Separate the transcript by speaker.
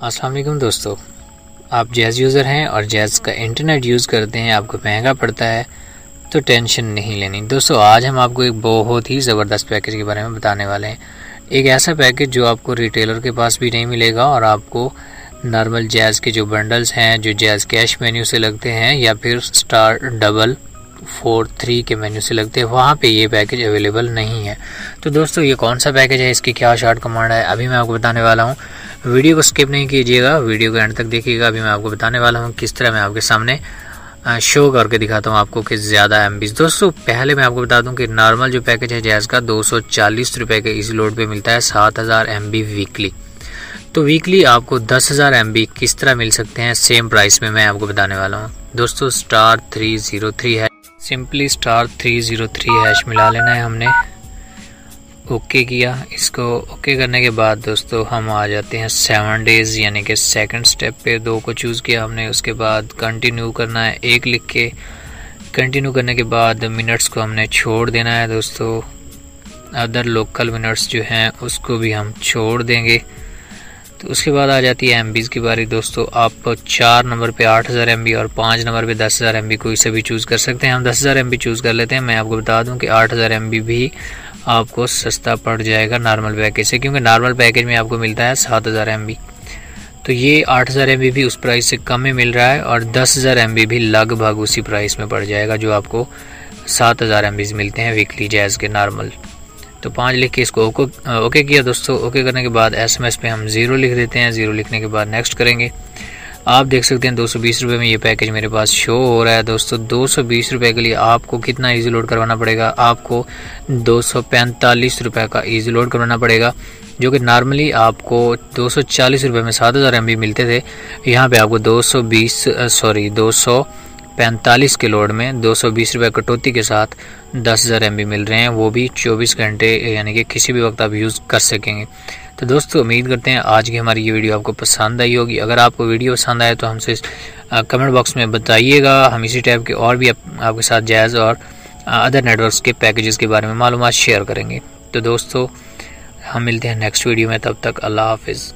Speaker 1: अस्सलाम वालेकुम दोस्तों। आप जैज़ यूज़र हैं और जैज़ का इंटरनेट यूज़ करते हैं, आपको महँगा पड़ता है तो टेंशन नहीं लेनी। दोस्तों, आज हम आपको एक बहुत ही ज़बरदस्त पैकेज के बारे में बताने वाले हैं। एक ऐसा पैकेज जो आपको रिटेलर के पास भी नहीं मिलेगा और आपको नॉर्मल जैज़ के जो बंडल्स हैं, जो जैज़ कैश मेन्यू से लगते हैं, या फिर स्टार डबल फोर थ्री के मेन्यू से लगते हैं, वहाँ पे ये पैकेज अवेलेबल नहीं है। तो दोस्तों, ये कौन सा पैकेज है? इसकी क्या शॉर्ट कमांड है? अभी मैं आपको बताने वाला हूँ। वीडियो को स्किप नहीं कीजिएगा, वीडियो को एंड तक देखिएगा। अभी मैं आपको बताने वाला हूँ किस तरह मैं आपके सामने शो करके दिखाता हूँ आपको कि ज़्यादा एम दोस्तों, पहले मैं आपको बता दूँ कि नॉर्मल जो पैकेज है जैज़ का, दो सौ के इस लोड पे मिलता है, सात हज़ार वीकली तो वीकली आपको दस हज़ार एम किस तरह मिल सकते हैं सेम प्राइस में मैं आपको बताने वाला हूँ। दोस्तों स्टार थ्री ज़ीरो थ्री है simply star three zero three hash मिला लेना है हमने। ओके किया। इसको ओके करने के बाद दोस्तों हम आ जाते हैं सेवन डेज़ यानी कि सेकंड स्टेप पे। दो को चूज़ किया हमने, उसके बाद कंटिन्यू करना है एक लिख के। कंटिन्यू करने के बाद मिनट्स को हमने छोड़ देना है दोस्तों। अदर लोकल मिनट्स जो हैं, उसको भी हम छोड़ देंगे। तो उसके बाद आ जाती है एम की बारी दोस्तों। आप चार नंबर पे आठ हज़ार एम और पाँच नंबर पे दस हज़ार एम कोई से भी चूज़ कर सकते हैं। हम दस हज़ार एम चूज़ कर लेते हैं। मैं आपको बता दूँ कि आठ हज़ार एम भी आपको सस्ता पड़ जाएगा नॉर्मल पैकेज से, क्योंकि नॉर्मल पैकेज में आपको मिलता है सात हज़ार एमबी तो ये आठ हज़ार एमबी भी उस प्राइस से कम में मिल रहा है और दस हज़ार एमबी भी लगभग उसी प्राइस में पड़ जाएगा, जो आपको सात हज़ार एम मिलते हैं वीकली जैज़ के नॉर्मल तो पाँच लिख के इसको ओके ओके किया दोस्तों, ओके करने के बाद एसएमएस पे हम ज़ीरो लिख देते हैं ज़ीरो लिखने के बाद नेक्स्ट करेंगे। आप देख सकते हैं दो सौ बीस रुपये में ये पैकेज मेरे पास शो हो रहा है। दोस्तों, दो सौ बीस रुपये के लिए आपको कितना ईजी लोड करवाना पड़ेगा? आपको दो सौ पैंतालीस रुपये का ईजी लोड करवाना पड़ेगा, जो कि नॉर्मली आपको दो सौ चालीस रुपये में सात हज़ार एम मिलते थे। यहाँ पे आपको दो सौ बीस सॉरी दो सौ पैंतालीस के लोड में दो सौ बीस रुपये कटौती के साथ दस हज़ार एम मिल रहे हैं वो भी चौबीस घंटे यानी कि किसी भी वक्त आप यूज़ कर सकेंगे। तो दोस्तों उम्मीद करते हैं आज की हमारी ये वीडियो आपको पसंद आई होगी। अगर आपको वीडियो पसंद आए तो हमसे कमेंट बॉक्स में बताइएगा। हम इसी टाइप के और भी आप, आपके साथ जायज़ और अदर नेटवर्क्स के पैकेजेस के बारे में मालूम शेयर करेंगे। तो दोस्तों हम मिलते हैं नेक्स्ट वीडियो में तब तक अल्लाह हाफिज़।